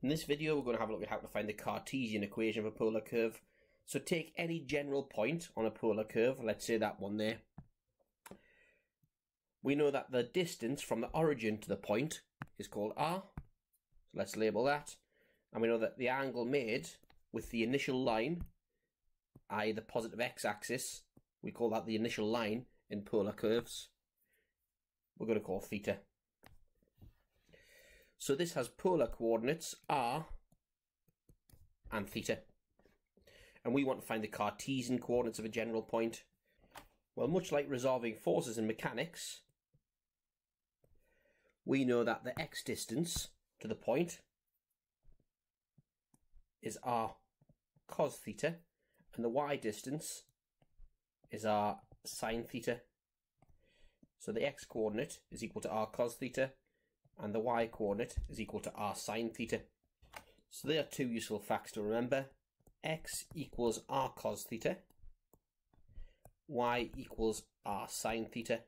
In this video, we're going to have a look at how to find the Cartesian equation of a polar curve. So take any general point on a polar curve, let's say that one there. We know that the distance from the origin to the point is called r. So let's label that. And we know that the angle made with the initial line, i.e. the positive x-axis, we call that the initial line in polar curves. We're going to call theta. So this has polar coordinates r and theta. And we want to find the Cartesian coordinates of a general point. Well, much like resolving forces in mechanics, we know that the x distance to the point is r cos theta and the y distance is r sine theta. So the x coordinate is equal to r cos theta and the y coordinate is equal to r sine theta. So there are two useful facts to remember. x equals r cos theta, y equals r sine theta.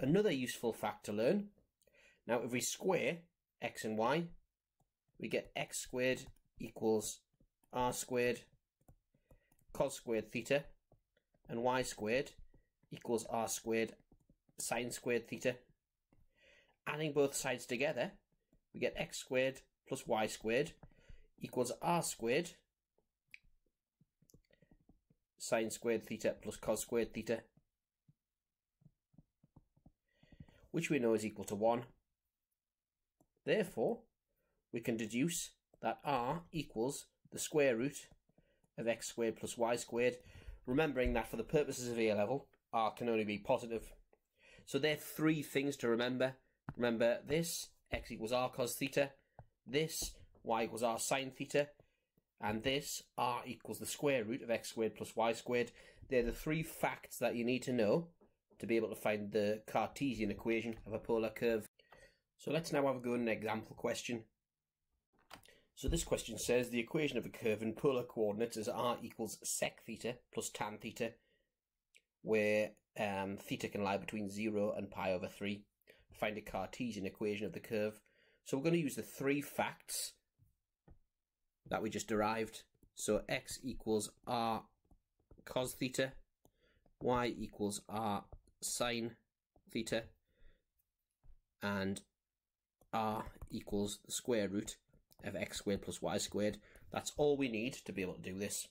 Another useful fact to learn, now if we square x and y, we get x squared equals r squared cos squared theta and y squared equals r squared sine squared theta. Adding both sides together, we get x squared plus y squared equals r squared sine squared theta plus cos squared theta, which we know is equal to 1. Therefore, we can deduce that r equals the square root of x squared plus y squared, remembering that for the purposes of A level, r can only be positive. So there are three things to remember Remember this, x equals r cos theta, this, y equals r sine theta, and this, r equals the square root of x squared plus y squared. They're the three facts that you need to know to be able to find the Cartesian equation of a polar curve. So let's now have a go at an example question. So this question says the equation of a curve in polar coordinates is r equals sec theta plus tan theta, where um, theta can lie between 0 and pi over 3 find a Cartesian equation of the curve. So we're going to use the three facts that we just derived. So x equals r cos theta, y equals r sine theta, and r equals the square root of x squared plus y squared. That's all we need to be able to do this.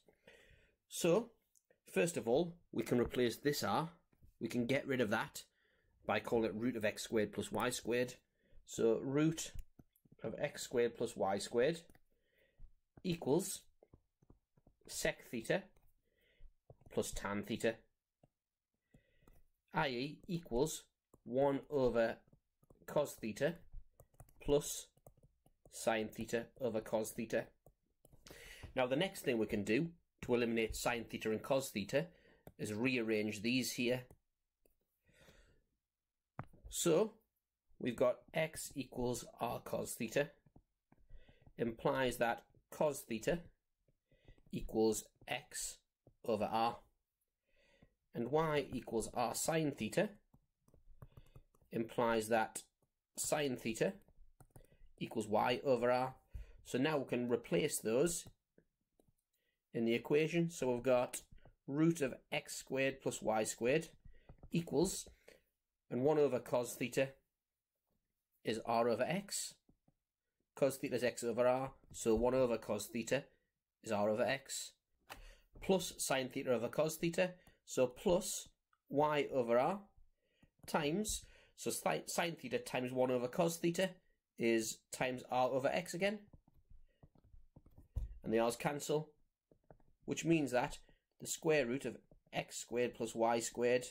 So, first of all, we can replace this r. We can get rid of that by calling it root of x squared plus y squared. So root of x squared plus y squared equals sec theta plus tan theta, i.e. equals 1 over cos theta plus sine theta over cos theta. Now the next thing we can do to eliminate sine theta and cos theta is rearrange these here so we've got x equals r cos theta implies that cos theta equals x over r and y equals r sine theta implies that sine theta equals y over r. So now we can replace those in the equation. So we've got root of x squared plus y squared equals and 1 over cos theta is r over x. Cos theta is x over r, so 1 over cos theta is r over x. Plus sine theta over cos theta, so plus y over r times, so sine theta times 1 over cos theta is times r over x again. And the r's cancel, which means that the square root of x squared plus y squared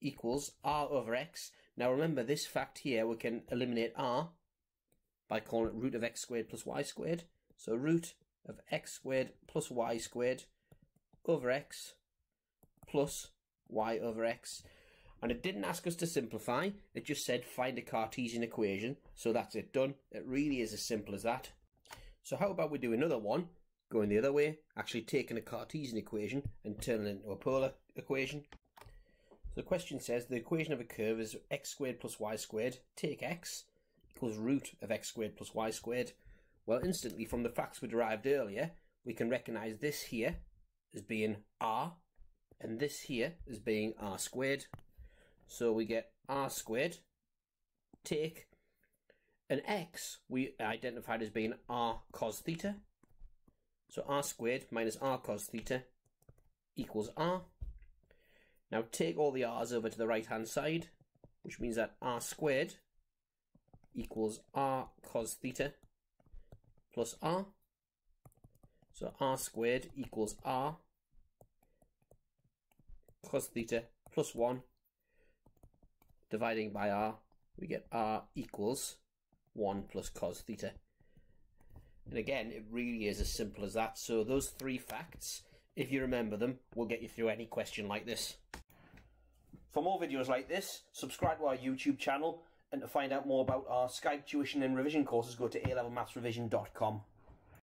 equals r over x. Now remember this fact here, we can eliminate r by calling it root of x squared plus y squared. So root of x squared plus y squared over x plus y over x. And it didn't ask us to simplify, it just said find a Cartesian equation. So that's it done. It really is as simple as that. So how about we do another one, going the other way, actually taking a Cartesian equation and turning it into a polar equation. The question says the equation of a curve is x squared plus y squared. Take x equals root of x squared plus y squared. Well, instantly from the facts we derived earlier, we can recognise this here as being r, and this here as being r squared. So we get r squared, take an x we identified as being r cos theta. So r squared minus r cos theta equals r. Now take all the r's over to the right hand side, which means that r squared equals r cos theta plus r. So r squared equals r cos theta plus 1 dividing by r we get r equals 1 plus cos theta. And again, it really is as simple as that. So those three facts, if you remember them, we'll get you through any question like this. For more videos like this, subscribe to our YouTube channel, and to find out more about our Skype tuition and revision courses, go to alevelmathsrevision.com.